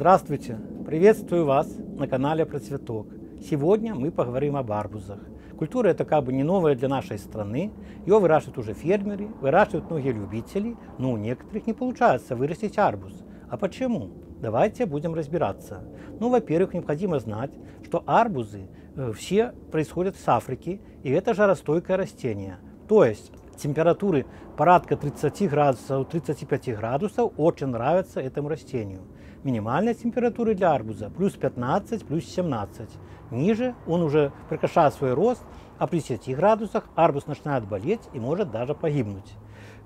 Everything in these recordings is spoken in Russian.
Здравствуйте! Приветствую вас на канале Процветок. Сегодня мы поговорим об арбузах. Культура это как бы не новая для нашей страны. Ее выращивают уже фермеры, выращивают многие любители, но у некоторых не получается вырастить арбуз. А почему? Давайте будем разбираться. Ну, во-первых, необходимо знать, что арбузы э, все происходят с Африки, и это жаростойкое растение. То есть температуры порядка 30 градусов, 35 градусов очень нравятся этому растению. Минимальная температура для арбуза плюс 15, плюс 17. Ниже он уже прекращает свой рост, а при 10 градусах арбуз начинает болеть и может даже погибнуть.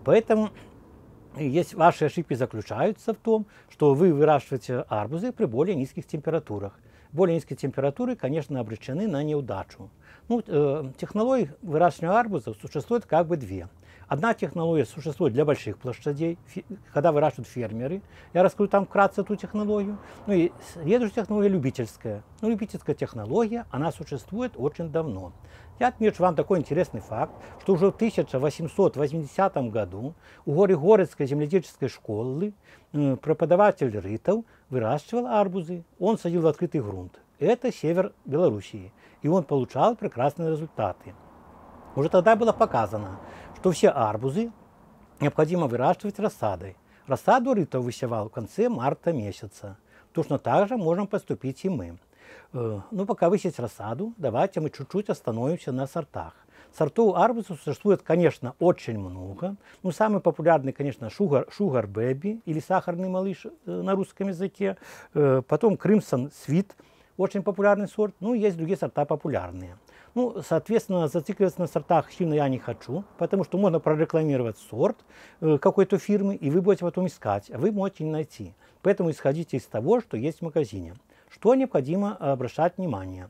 Поэтому есть, ваши ошибки заключаются в том, что вы выращиваете арбузы при более низких температурах. Более низкие температуры, конечно, обречены на неудачу. Ну, э, технологий выращивания арбузов существует как бы две. Одна технология существует для больших площадей, когда выращивают фермеры. Я раскрою там вкратце эту технологию. Ну и следующая технология любительская. Ну, любительская технология, она существует очень давно. Я отмечу вам такой интересный факт, что уже в 1880 году у Горегорецкой земледельческой школы преподаватель Рытов выращивал арбузы. Он садил в открытый грунт. Это север Белоруссии. И он получал прекрасные результаты. Уже тогда было показано, что все арбузы необходимо выращивать рассадой. Рассаду Ритов высевал в конце марта месяца. Точно так же можем поступить и мы. Э, ну, пока высеять рассаду, давайте мы чуть-чуть остановимся на сортах. Сортов арбуза существует, конечно, очень много. Ну, самый популярный, конечно, Sugar, Sugar Baby или сахарный малыш э, на русском языке. Э, потом Crimson Sweet, очень популярный сорт. Ну, есть другие сорта популярные. Ну, соответственно, зацикливаться на сортах сильно я не хочу, потому что можно прорекламировать сорт э, какой-то фирмы, и вы будете потом искать, а вы можете не найти. Поэтому исходите из того, что есть в магазине. Что необходимо обращать внимание?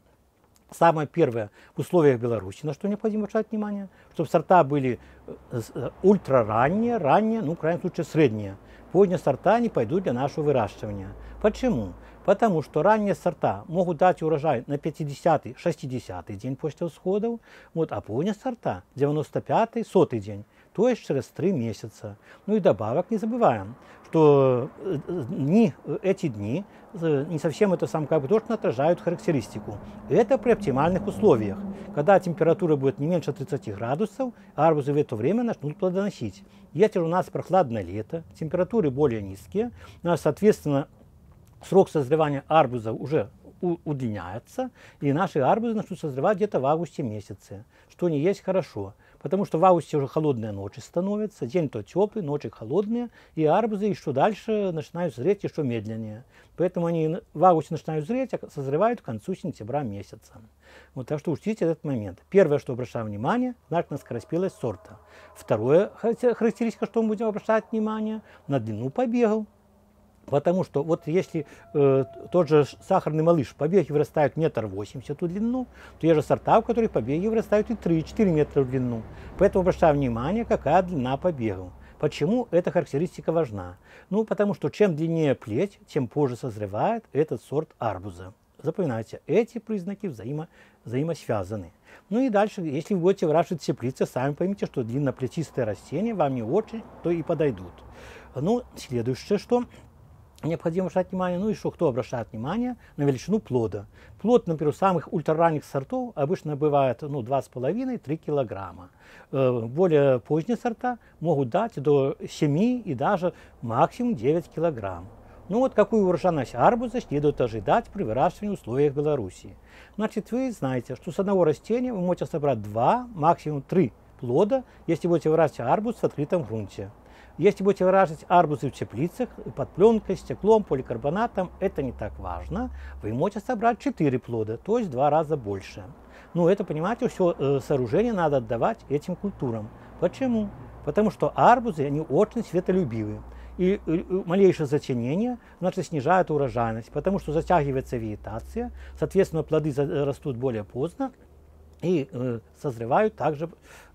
Самое первое в условиях Беларуси, на что необходимо обращать внимание, чтобы сорта были э, э, ультраранние, ранние, ну, в крайнем случае, средние. Поздние сорта не пойдут для нашего выращивания. Почему? Потому что ранние сорта могут дать урожай на 50-60 день после всходов, вот, а поздние сорта 95-й, 100 день, то есть через 3 месяца. Ну и добавок не забываем, что э, дни, эти дни э, не совсем это сам как бы точно отражают характеристику. Это при оптимальных условиях. Когда температура будет не меньше 30 градусов, арбузы в это время начнут плодоносить. Если у нас прохладное лето, температуры более низкие, ну, соответственно, срок созревания арбуза уже удлиняется, и наши арбузы начнут созревать где-то в августе месяце, что не есть хорошо. Потому что в августе уже холодные ночи становятся, день то теплый, ночи холодные, и арбузы еще дальше начинают зреть еще медленнее. Поэтому они в августе начинают зреть, а созревают к концу сентября месяца. Вот так что учтите этот момент. Первое, что обращаем внимание, значит на скороспелость сорта. Второе характеристика, что мы будем обращать внимание, на длину побегов. Потому что вот если э, тот же сахарный малыш, побеги вырастают метр восемьдесят в длину, то есть же сорта, у которых побеги вырастают и 3-4 метра в длину. Поэтому обращаем внимание, какая длина побегов. Почему эта характеристика важна? Ну, потому что чем длиннее плеть, тем позже созревает этот сорт арбуза. Запоминайте, эти признаки взаимо, взаимосвязаны. Ну и дальше, если вы будете выращивать теплицы, сами поймите, что длинноплетистые растения вам не очень, то и подойдут. Ну, следующее, что необходимо обращать внимание, ну и что, кто обращает внимание на величину плода. Плод, например, самых ультраранних сортов обычно бывает ну, 2,5-3 килограмма. Э, более поздние сорта могут дать до 7 и даже максимум 9 килограмм. Ну вот какую урожайность арбуза следует ожидать при выращивании в условиях Беларуси. Значит, вы знаете, что с одного растения вы можете собрать 2, максимум 3 плода, если будете выращивать арбуз в открытом грунте. Если будете выращивать арбузы в теплицах, под пленкой, стеклом, поликарбонатом, это не так важно. Вы можете собрать 4 плода, то есть в два раза больше. Но это, понимаете, все э, сооружение надо отдавать этим культурам. Почему? Потому что арбузы, они очень светолюбивые. И малейшее затенение значит, снижает урожайность, потому что затягивается вегетация, соответственно, плоды растут более поздно и э, созревают также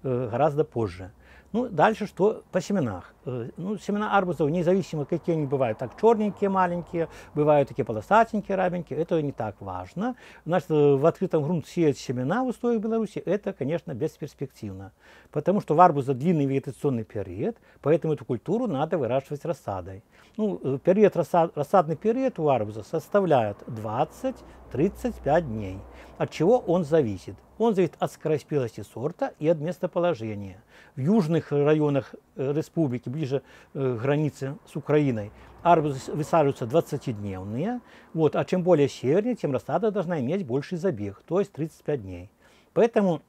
э, гораздо позже. Ну, дальше что по семенах. Э, ну, семена арбузов, независимо какие они бывают, так черненькие, маленькие, бывают такие полосатенькие, рабенькие, это не так важно. Значит, э, в открытом грунте сеять семена в условиях Беларуси, это, конечно, бесперспективно, потому что в арбуза длинный вегетационный период, поэтому эту культуру надо выращивать рассадой. Ну, период, рассад, рассадный период у арбуза составляет 20-35 дней. От чего он зависит? Он зависит от скороспелости сорта и от местоположения. В южных районах э, республики, ближе э, к границе с Украиной, арбузы высаживаются 20-дневные, вот, а чем более севернее, тем рассада должна иметь больший забег, то есть 35 дней. Поэтому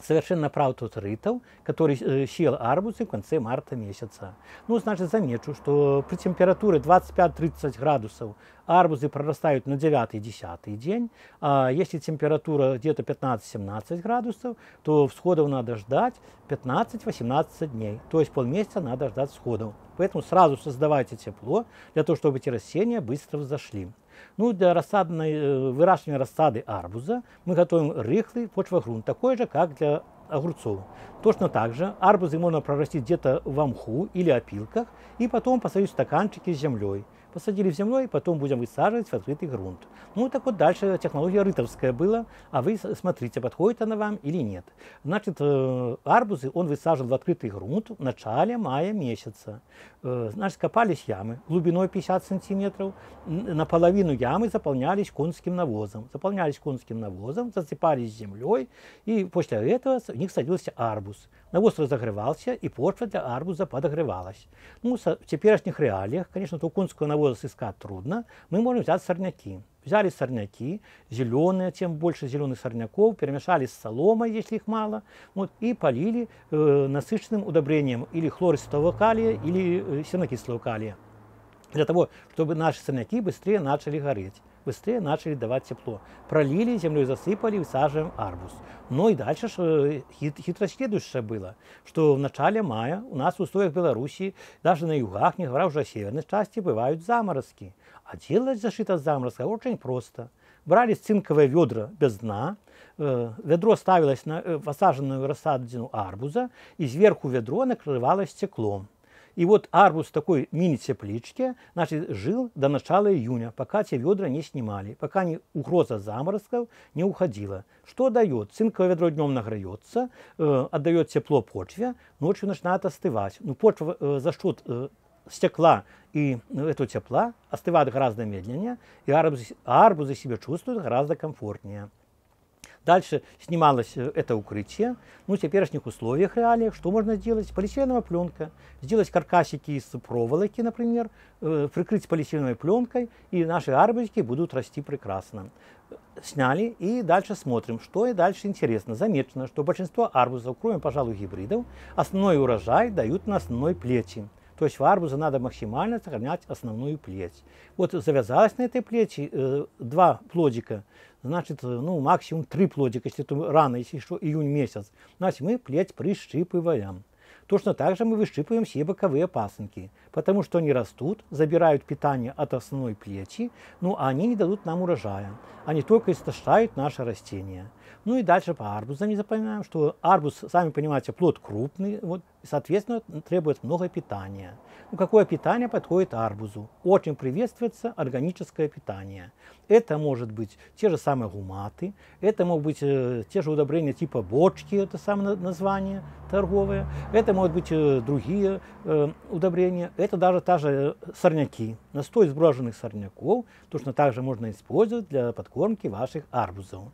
совершенно прав тот рытов, который э, сел арбузы в конце марта месяца. Ну, значит, замечу, что при температуре 25-30 градусов арбузы прорастают на 9-10 день, а если температура где-то 15-17 градусов, то всходов надо ждать 15-18 дней, то есть полмесяца надо ждать всходов. Поэтому сразу создавайте тепло, для того, чтобы эти растения быстро взошли. Ну, для рассадной, э, выращивания рассады арбуза мы готовим рыхлый почвогрунт, такой же, как для огурцов. Точно так же арбузы можно прорастить где-то в мху или опилках и потом посадить в стаканчики с землей посадили в землю, и потом будем высаживать в открытый грунт. Ну, так вот дальше технология рытовская была, а вы смотрите, подходит она вам или нет. Значит, э, арбузы он высаживал в открытый грунт в начале мая месяца. Э, значит, копались ямы глубиной 50 сантиметров, наполовину ямы заполнялись конским навозом. Заполнялись конским навозом, засыпались землей, и после этого в них садился арбуз. Навоз разогревался, и почва для арбуза подогревалась. Ну, в теперешних реалиях, конечно, то конского навоза сыскать трудно, мы можем взять сорняки. Взяли сорняки, зеленые, тем больше зеленых сорняков, перемешали с соломой, если их мало, вот, и полили э, насыщенным удобрением или хлористого калия, или э, сернокислого калия, для того, чтобы наши сорняки быстрее начали гореть быстрее начали давать тепло. Пролили, землей засыпали, высаживаем арбуз. Ну и дальше что, хит, хитро следующее было, что в начале мая у нас в условиях Беларуси, даже на югах, не говоря уже о северной части, бывают заморозки. А делать защиту от заморозка очень просто. Брали цинковые ведра без дна, э, ведро ставилось на э, посаженную рассадину арбуза, и сверху ведро накрывалось стеклом. И вот арбуз в такой мини-тепличке значит, жил до начала июня, пока те ведра не снимали, пока не, угроза заморозков не уходила. Что дает? Цинковое ведро днем награется, э, отдает тепло почве, ночью начинает остывать. Ну, почва э, за счет э, стекла и этого тепла остывает гораздо медленнее, и арбузы, арбузы себя чувствуют гораздо комфортнее. Дальше снималось э, это укрытие. Ну, в теперешних условиях, реалиях, что можно сделать? Полиэтиленовая пленка. Сделать каркасики из проволоки, например, э, прикрыть полиэтиленовой пленкой, и наши арбузики будут расти прекрасно. Сняли и дальше смотрим, что и дальше интересно. Замечено, что большинство арбузов, кроме, пожалуй, гибридов, основной урожай дают на основной плечи. То есть в арбуза надо максимально сохранять основную плеть. Вот завязалась на этой плети э, два плодика, значит, э, ну, максимум три плодика, если это рано, если что, июнь месяц. Значит, мы плеть прищипываем. Точно так же мы выщипываем все боковые пасынки, потому что они растут, забирают питание от основной плети, ну, они не дадут нам урожая. Они только истощают наше растение. Ну и дальше по арбузам не запоминаем, что арбуз, сами понимаете, плод крупный, вот, соответственно, требует много питания. Ну, какое питание подходит арбузу? Очень приветствуется органическое питание. Это может быть те же самые гуматы, это могут быть э, те же удобрения типа бочки, это самое название торговое, это могут быть э, другие э, удобрения, это даже та же сорняки. Настой сброженных сорняков точно так же можно использовать для подкормки ваших арбузов.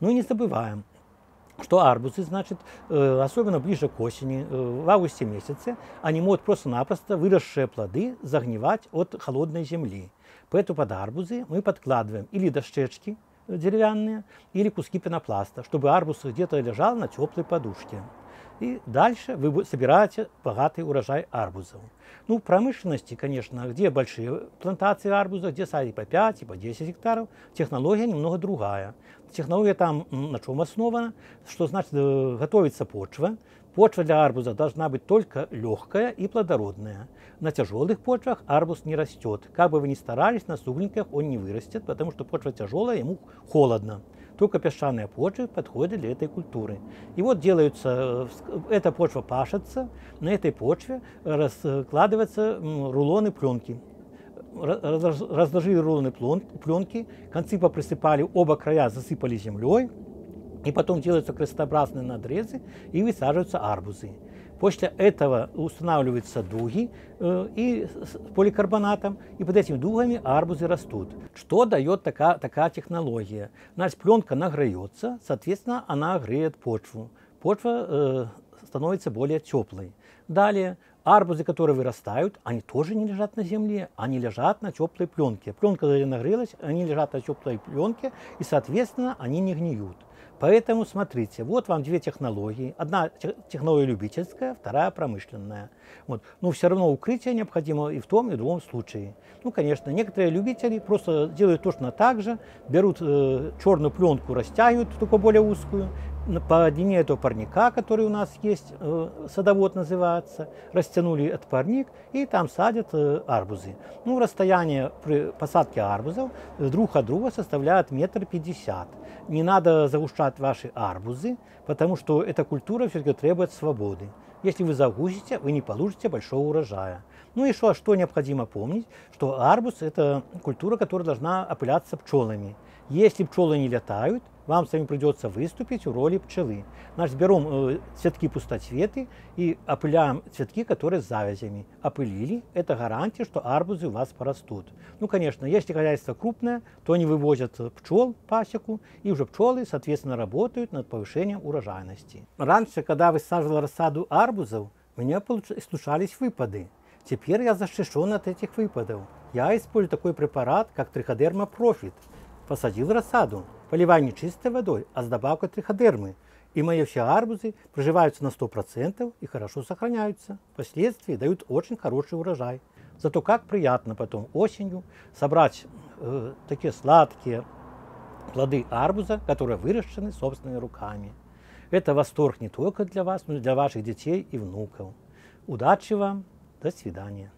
Ну и не забываем, что арбузы, значит, э, особенно ближе к осени, э, в августе месяце, они могут просто-напросто выросшие плоды загнивать от холодной земли. Поэтому под арбузы мы подкладываем или дощечки деревянные, или куски пенопласта, чтобы арбуз где-то лежал на теплой подушке. И дальше вы собираете богатый урожай арбузов. Ну, в промышленности, конечно, где большие плантации арбузов, где садить по 5 и по 10 гектаров, технология немного другая. Технология там на чем основана, что значит э, готовится почва, Почва для арбуза должна быть только легкая и плодородная. На тяжелых почвах арбуз не растет. Как бы вы ни старались, на сугленьках он не вырастет, потому что почва тяжелая, ему холодно. Только песчаные почвы подходят для этой культуры. И вот делаются, э, эта почва пашется, на этой почве раскладываются рулоны пленки. Разложили рулоны пленки, концы поприсыпали, оба края засыпали землей, и потом делаются крестообразные надрезы и высаживаются арбузы. После этого устанавливаются дуги э, и с поликарбонатом, и под этими дугами арбузы растут. Что дает такая, такая технология? Значит, пленка нагреется, соответственно, она греет почву. Почва э, становится более теплой. Далее, арбузы, которые вырастают, они тоже не лежат на земле, они лежат на теплой пленке. Пленка нагрелась, они лежат на теплой пленке, и, соответственно, они не гниют. Поэтому смотрите, вот вам две технологии. Одна технология любительская, вторая промышленная. Вот. Но все равно укрытие необходимо и в том, и в другом случае. Ну, конечно, некоторые любители просто делают точно так же, берут э, черную пленку, растягивают, только более узкую, по длине этого парника, который у нас есть, э, садовод называется, растянули этот парник и там садят э, арбузы. Ну, расстояние при посадке арбузов друг от друга составляет метр пятьдесят. Не надо загущать ваши арбузы, потому что эта культура все-таки требует свободы. Если вы загустите, вы не получите большого урожая. Ну и что, что необходимо помнить, что арбуз – это культура, которая должна опыляться пчелами. Если пчелы не летают, вам самим придется выступить в роли пчелы. Значит, берем э, цветки пустоцветы и опыляем цветки, которые с завязями. Опылили – это гарантия, что арбузы у вас порастут. Ну, конечно, если хозяйство крупное, то они вывозят пчел пасеку, и уже пчелы, соответственно, работают над повышением урожайности. Раньше, когда высаживал рассаду арбузов, у меня случались выпады. Теперь я защищен от этих выпадов. Я использую такой препарат, как триходерма профит. Посадил рассаду, поливаю не чистой водой, а с добавкой триходермы. И мои все арбузы приживаются на 100% и хорошо сохраняются. Впоследствии дают очень хороший урожай. Зато как приятно потом осенью собрать э, такие сладкие плоды арбуза, которые выращены собственными руками. Это восторг не только для вас, но и для ваших детей и внуков. Удачи вам! До свидания!